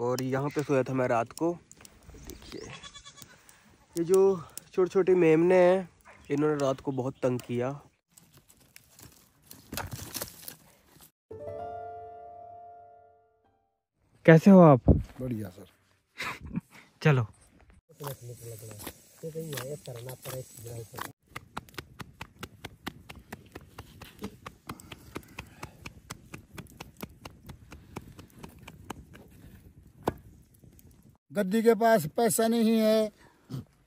और यहाँ पे सोया था मैं रात को। देखिए ये जो छोटे छोटे मेमने हैं इन्होंने रात को बहुत तंग किया। कैसे हो आप? बढ़िया सर। चलो। गद्दी के पास पैसा नहीं है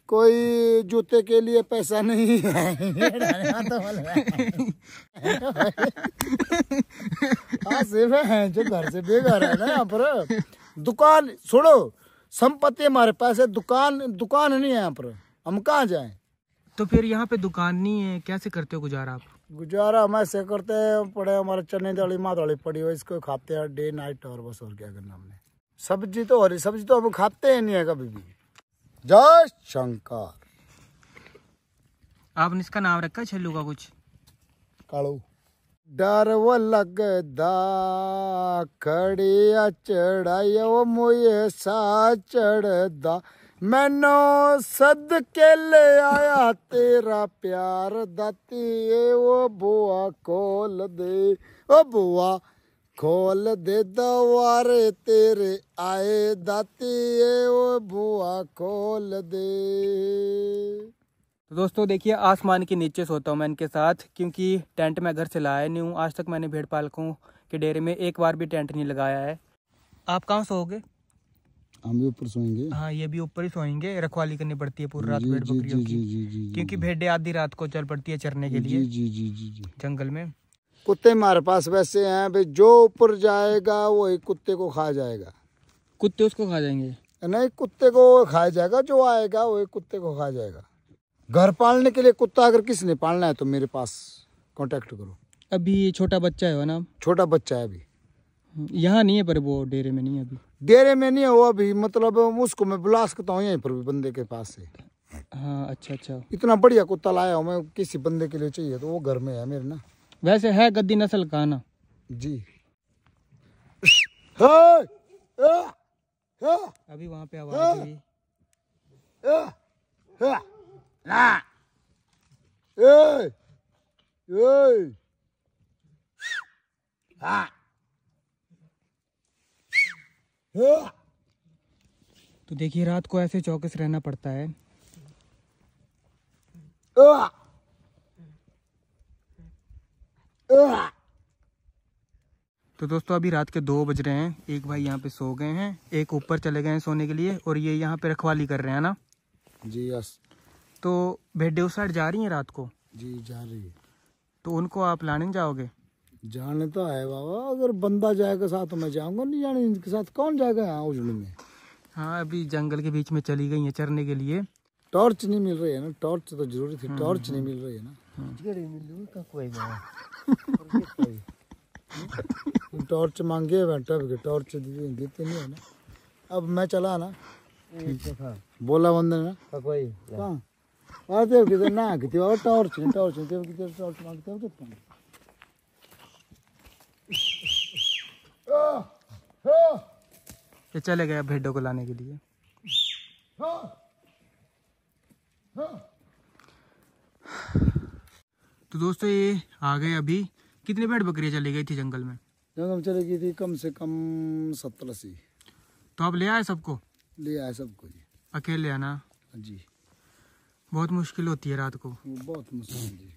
कोई जूते के लिए पैसा नहीं है। हाँ तो है। हाँ सिर्फ़ है जो घर से बेघर है ना यहाँ पर। दुकान छोड़ो संपत्ति हमारे पास है दुकान दुकान नहीं है यहाँ पर। हम कहाँ जाए? तो फिर यहाँ पे दुकान नहीं है कैसे करते हो गुजारा आप? गुजारा हम ऐसे करते हैं पड़े हमारे चने दाली माँ दाली पड़ी हुई इसको खाते हैं डे नाइट और बस और क्या करना हमने। सब्ज़ी तो हरी सब्ज़ी तो हम खाते ही नहीं है कभी भी। जय शंकर। आपने इसका नाम रखा है छल्लू का कुछ? कालू। डर वो लगदा खड़िया चढ़ायो मोये सा चढ़दा। मैनो सद के ले आया तेरा प्यार दाती वो बुआ खोल दे। ओ बुआ खोल दे दवारे तेरे आए दाती ए बुआ खोल दे। तो दोस्तों देखिए आसमान के नीचे सोता हूँ मैं इनके साथ क्योंकि टेंट मैं घर से लाया नहीं हूँ। आज तक मैंने भेड़ पालकों के डेरे में एक बार भी टेंट नहीं लगाया है। आप कहाँ सोओगे? हम भी ऊपर सोएँगे। हाँ ये भी ऊपर ही सोएँगे। रखवाली करनी पड़ती है पूरी रात भेड़ बकरियों की। क्योंकि भेड़े आधी रात को चल पड़ती है चरने के लिए। जी जी जी जी। जंगल में। कुत्ते हमारे पास वैसे हैं भाई जो ऊपर जाएगा वही कुत्ते को खा जाएगा। कुत्ते उसको खा जाएँगे? नहीं कुत्ते को खाया जाएगा जो आएगा वही कुत्ते को खा जाएगा। घर पालने के लिए कुत्ता अगर किसी ने पालना है तो मेरे पास कांटेक्ट करो। अभी छोटा बच्चा है ना छोटा बच्चा है अभी। यहाँ नहीं है पर वो डेरे में नहीं है अभी? डेरे में नहीं है वो अभी मतलब उसको मैं बुला सकता हूँ यहीं पर भी बंदे के पास से। हाँ अच्छा अच्छा। इतना बढ़िया कुत्ता लाया हूँ मैं किसी बंदे के लिए चाहिए तो वो घर में है मेरे ना। वैसे है गद्दी नस्ल का ना? जी! अभी वहाँ पे आवाज़! तो देखिए रात को ऐसे चौकस रहना पड़ता है आ! आ! तो दोस्तों अभी रात के दो बज रहे हैं। एक भाई यहाँ पे सो गए हैं एक ऊपर चले गए हैं सोने के लिए और ये यहाँ पे रखवाली कर रहे हैं ना? जी यस। तो भेड़े उस साइड जा रही हैं रात को? जी जा रही है। तो उनको आप लाने जाओगे? जाने तो है बाबा अगर बंदा जाएगा साथ तो मैं जाऊँगा नहीं जाने इनके साथ कौन जाएगा यहाँ उजड़ी में? हाँ अभी जंगल के बीच में चली गई है चरने के लिए। टॉर्च नहीं मिल रही है ना? टॉर्च तो ज़रूरी थी टॉर्च नहीं मिल रही है ना? टॉर्च मांगे बैठा टॉर्च दी- देते नहीं है ना अब मैं चला ना बोला बंदे ने कहाँ अरे देव किधर ना कितने और टॉर्च नहीं टॉर्च नहीं देव किधर टॉर्च मांगते हो कितना ये चले गए भेड़ों को लाने के लिए तो दोस्तों ये आ गए अभी। कितने भेड़ बकरियाँ चली गई थी जंगल में? जंगल में चली गई थी कम से कम सत्तर अस्सी। तो आप ले आए सबको? ले आए सबको जी। अकेले आना जी। बहुत मुश्किल होती है रात को। बहुत मुश्किल जी।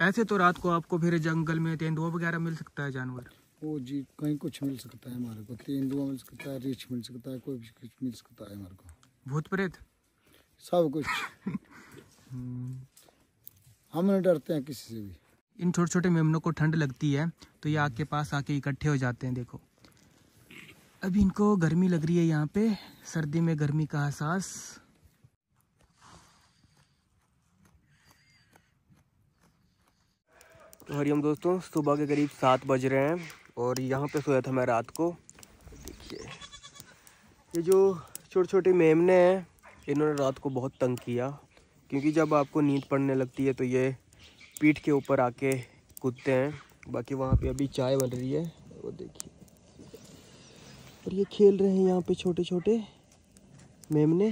ऐसे तो रात को आपको फिर जंगल में तेंदुआ वगैरह मिल सकता है जानवर? वो जी कहीं कुछ मिल सकता है हमारे को। तेंदुआ मिल सकता है रीछ मिल सकता है कोई भी कुछ मिल सकता है हमारे को। भूत प्रेत? सब कुछ। हम नहीं डरते हैं किसी से भी। इन छोटे छोटे मेमनों को ठंड लगती है तो ये आग के पास आके इकट्ठे हो जाते हैं देखो। अभी इनको गर्मी लग रही है यहाँ पे सर्दी में गर्मी का एहसास। तो हरिओम दोस्तों सुबह के करीब सात बज रहे हैं और यहाँ पे सोया था मैं रात को। देखिए ये जो छोटे छोटे मेमने हैं इन्होंने रात को बहुत तंग किया। क्योंकि जब आपको नींद पड़ने लगती है तो ये पीठ के ऊपर आके कूदते हैं। बाकी वहाँ पे अभी चाय बन रही है, वो देखिए। और ये खेल रहे हैं यहाँ पे छोटे छोटे मेमने।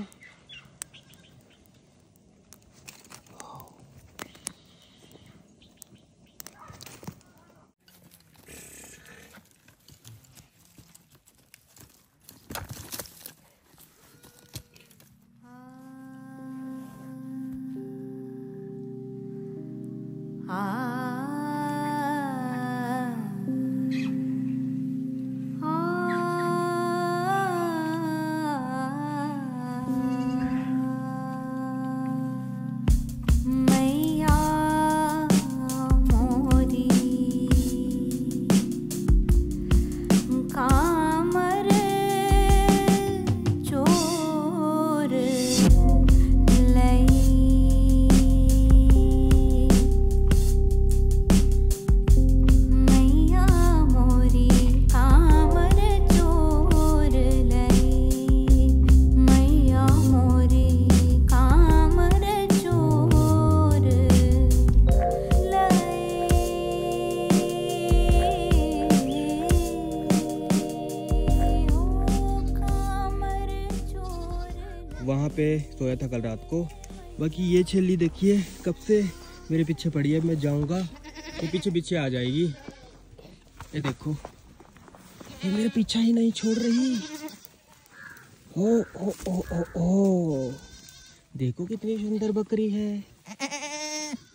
वहाँ पे सोया था कल रात को। बाकी ये छेली देखिए कब से मेरे पीछे पड़ी है मैं जाऊँगा तो पीछे पीछे आ जाएगी। ये देखो ये मेरे पीछा ही नहीं छोड़ रही। ओ ओ ओ ओ ओ। देखो कितनी सुंदर बकरी है।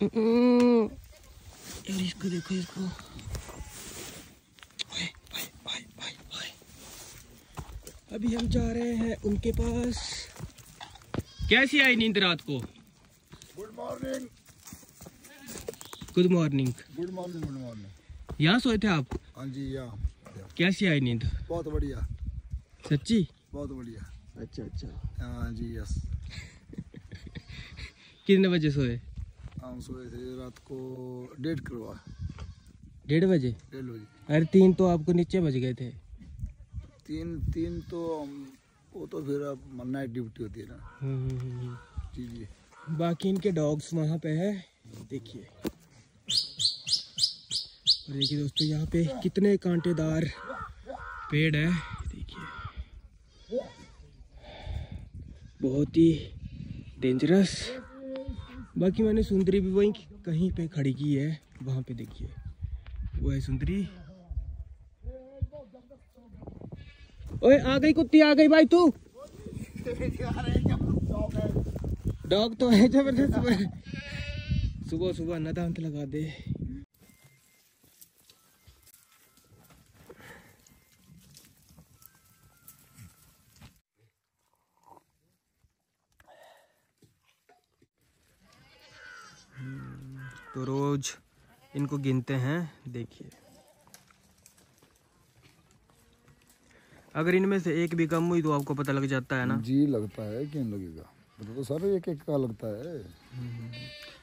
यार इसको देखो इसको। अभी हम जा रहे हैं उनके पास। कैसी आई नींद रात को? Good morning good morning good morning good morning यहाँ सोए थे आप? हाँ जी या कैसी आई नींद? बहुत बढ़िया। सच्ची? बहुत बढ़िया। अच्छा अच्छा। हाँ जी यस। कितने बजे सोए? हम सोए थे रात को डेढ़ करवा डेढ़ बजे? डेढ़ बजे। अरे तीन तो आपको नीचे बज गए थे। तीन तीन तो हम- वो तो फिर अब नाइट ड्यूटी होती है ना। हम्म, हम्म, हम्म। जी जी बाकी इनके डॉग्स वहाँ पे है। देखिए। और देखिए दोस्तों यहाँ पे कितने कांटेदार पेड़ है। देखिए। बहुत ही डेंजरस बाकी मैंने सुंदरी भी वहीं कहीं पे खड़ी की है। वहाँ पे देखिए। वो है सुंदरी। ओए, आ गई कुत्ती, आ गई भाई तू। डॉग तो है ज़बरदस्त सुबह सुबह न दांत लगा दे। तो रोज इनको गिनते हैं, देखिए। अगर इनमें से एक भी कम हुई तो आपको पता लग जाता है ना। जी लगता है क्यों लगेगा? पता तो सारे एक एक का लगता है।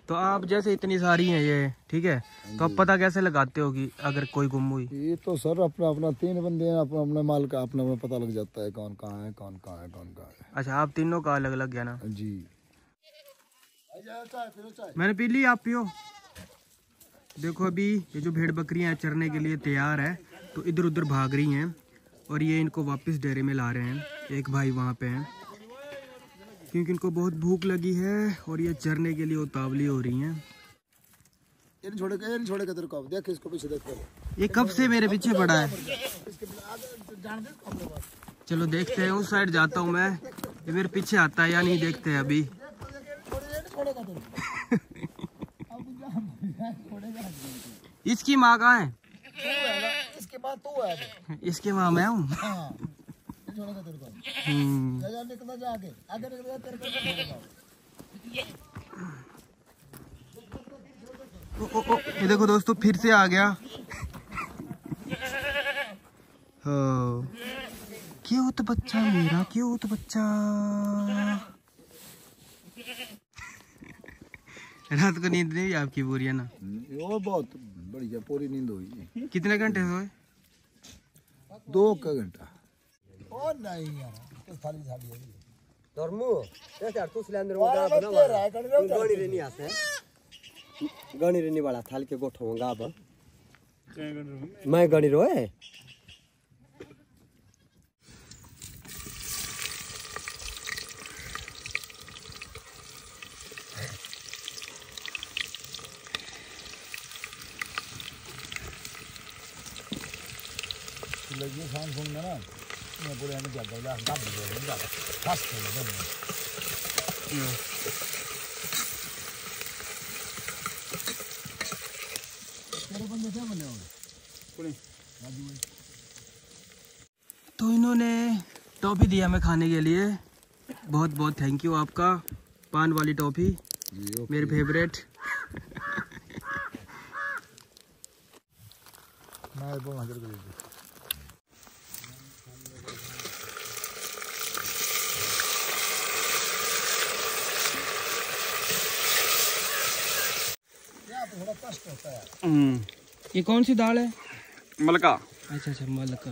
तो आप जैसे इतनी सारी हैं ये ठीक है? तो आप पता कैसे लगाते हो कि अगर कोई गुम हुई? ये तो सर अपना अपना तीन बंदे हैं अपना अपने माल का अपना अपना पता लग जाता है कौन कहाँ है कौन कहाँ है कौन कहाँ है। अच्छा आप तीनों का अलग अलग गया ना? जी। मैंने पी ली आप पियो। देखो अभी ये जो भेड़ बकरियाँ चरने के लिए तैयार है तो इधर उधर भाग रही हैं। और ये इनको वापस डेरे में ला रहे हैं। एक भाई वहाँ पे हैं। क्योंकि इनको बहुत भूख लगी है और ये चरने के लिए उतावली हो रही हैं। ये कब से मेरे पीछे पड़ा है? चलो देखते हैं उस साइड जाता हूँ मैं। ये मेरे पीछे आता है या नहीं देखते हैं अभी। इसकी माँ कहाँ है? इसके बाद तू है इसके माँ मैं हूँ? हाँ। हम्म, निकल जा आगे। आगे निकल जा तेरे को ओ, ओ, ओ, ये देखो दोस्तों फिर से आ गया। हाँ। क्यूट बच्चा मेरा? क्यूट बच्चा? रात को नींद नहीं आपकी पूरी है ना वो बहुत बढ़िया पूरी नींद हुई। कितने घंटे सोए दो का घंटा। ओ नहीं यार तो है धर्मु तू सिलेंडर गणी रेनी वाला। आसे गणी थाल के गोठो गाब। मैं गणी रोए? तो इन्होंने टॉफ़ी दिया हमें खाने के लिए। बहुत बहुत थैंक यू आपका। पान वाली टॉफ़ी, मेरी फेवरेट मैं वो हाजिर कर दी यहाँ पे थोड़ा कष्ट होता है ये कौन सी दाल है? मलका। अच्छा अच्छा मलका।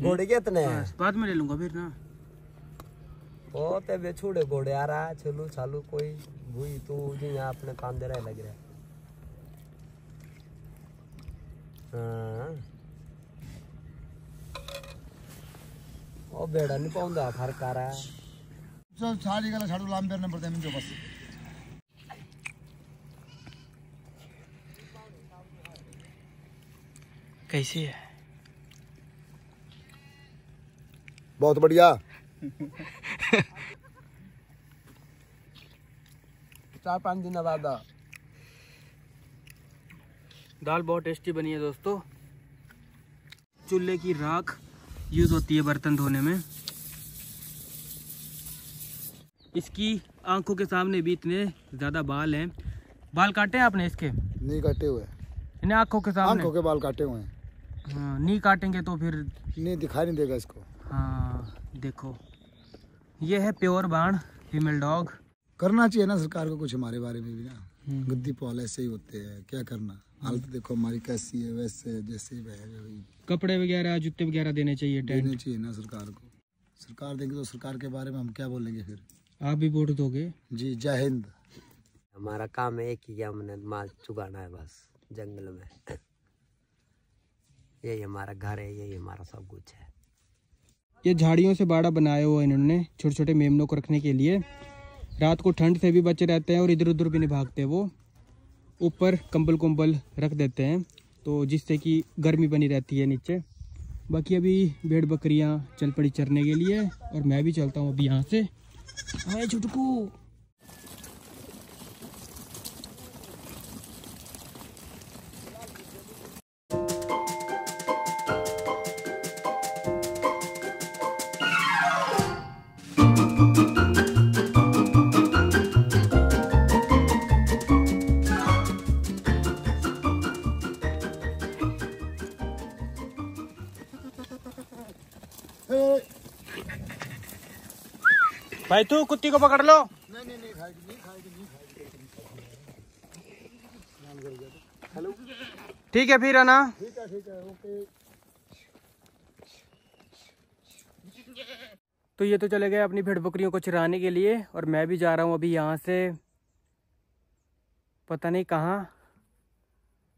घोड़े कितने हैं बाद में ले लूँगा फिर ना। बहुत है बेछूड़े घोड़े आ रहा है चलो चालू कोई भूई तू जी यहाँ अपने काम दे रहा है लग रहा है। हाँ। ओ बेड़ा नहीं पाऊँगा फ़र्क आ रहा है सब सारी गला छाड़ू लाम बेरने पड़ते हैं जो बस। कैसी है? बहुत बढ़िया। चार पाँच दिन बाद दाल बहुत टेस्टी बनी है दोस्तों। चूल्हे की राख यूज़ होती है बर्तन धोने में। इसकी आँखों के सामने भी इतने ज़्यादा बाल हैं। बाल काटे हैं आपने इसके? नहीं काटे हुए। इन्हें आँखों के सामने? आँखों के बाल काटे हुए हैं हाँ, नहीं काटेंगे तो फिर नहीं दिखाई नहीं देगा इसको। हाँ देखो। ये है प्योर बाण फीमेल डॉग। करना चाहिए ना सरकार को कुछ हमारे बारे में भी ना। गद्दी पॉल ऐसे ही होते हैं क्या करना? हालत देखो हमारी कैसी है वैसे जैसे ही बह रही कपड़े वगैरह जूते वगैरह देने चाहिए टेंट। देनी चाहिए ना सरकार को। सरकार देंगे तो सरकार के बारे में हम क्या बोलेंगे फिर? आप भी वोट दोगे? जी जय हिंद। हमारा काम है एक ही क्या हमने माल चुगाना है बस जंगल में। यही हमारा घर है यही हमारा सब कुछ है। ये झाड़ियों से बाड़ा बनाया हुआ इन्होंने छोटे छोटे मेमनों को रखने के लिए। रात को ठंड से भी बचे रहते हैं और इधर उधर भी नहीं भागते वो। ऊपर कंबल कुंबल रख देते हैं तो जिससे कि गर्मी बनी रहती है नीचे। बाकी अभी भेड़ बकरियाँ चल पड़ी चरने के लिए, और मैं भी चलता हूँ अभी यहाँ से। आए, छुटकू। भाई, तू कुत्ती को पकड़ लो। नहीं नहीं नहीं ठीक है, फिर है ना? ठीक है ठीक है ओके तो ये तो चले गए अपनी भेड़ बकरियों को चराने के लिए, और मैं भी जा रहा हूँ अभी यहाँ से। पता नहीं कहाँ।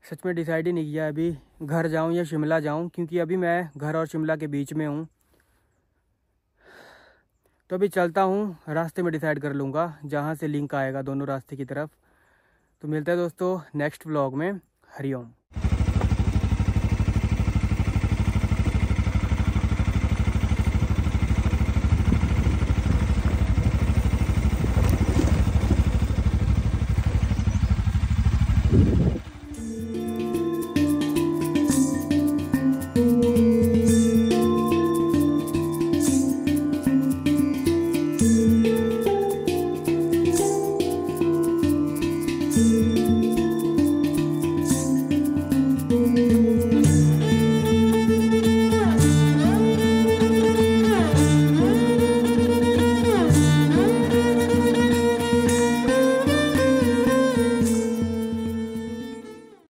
सच में डिसाइड ही नहीं किया, अभी घर जाऊँ या शिमला जाऊँ, क्योंकि अभी मैं घर और शिमला के बीच में हूँ। तो अभी चलता हूँ, रास्ते में डिसाइड कर लूँगा, जहाँ से लिंक आएगा दोनों रास्ते की तरफ़। तो मिलता है दोस्तों नेक्स्ट ब्लॉग में। हरिओम।